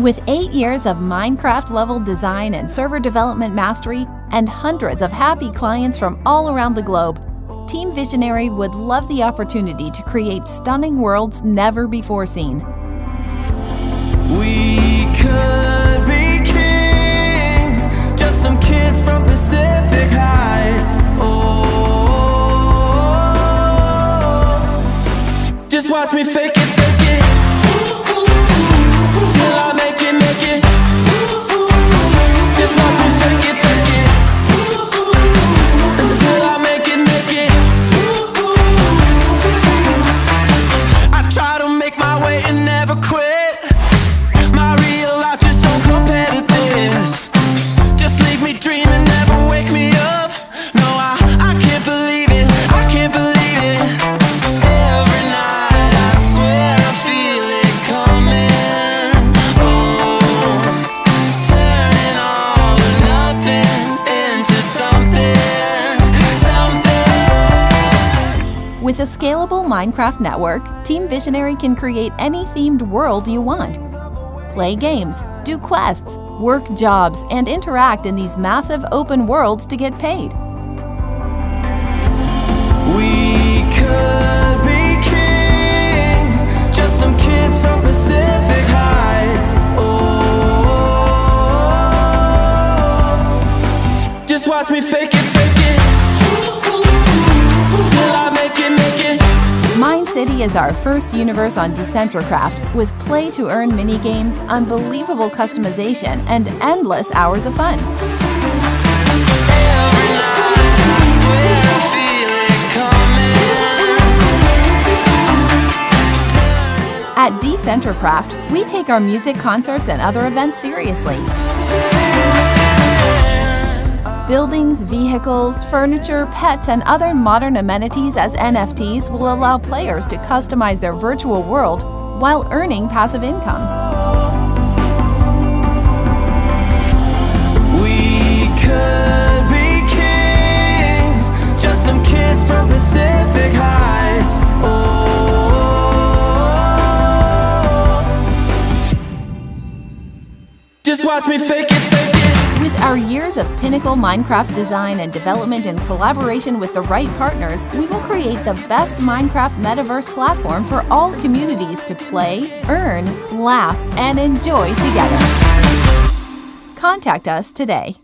With eight years of Minecraft level design and server development mastery, and hundreds of happy clients from all around the globe, Team Visionary would love the opportunity to create stunning worlds never before seen. We could be kings, just some kids from Pacific Heights. Oh, just watch me fake it, With a scalable Minecraft network, Team Visionary can create any themed world you want. Play games, do quests, work jobs, and interact in these massive open worlds to get paid. We could be kings, just some kids from Pacific Heights. Oh. Just watch me fake it, fake it, till I Mind City is our first universe on Decentracraft with play to earn minigames, unbelievable customization, and endless hours of fun. At Decentracraft, we take our music concerts and other events seriously. Buildings, vehicles, furniture, pets, and other modern amenities as NFTs will allow players to customize their virtual world while earning passive income. We could be kings, just some kids from Pacific Heights. Oh, just watch me fake it, fake it. With our years of pinnacle Minecraft design and development in collaboration with the right partners, we will create the best Minecraft metaverse platform for all communities to play, earn, laugh, and enjoy together. Contact us today.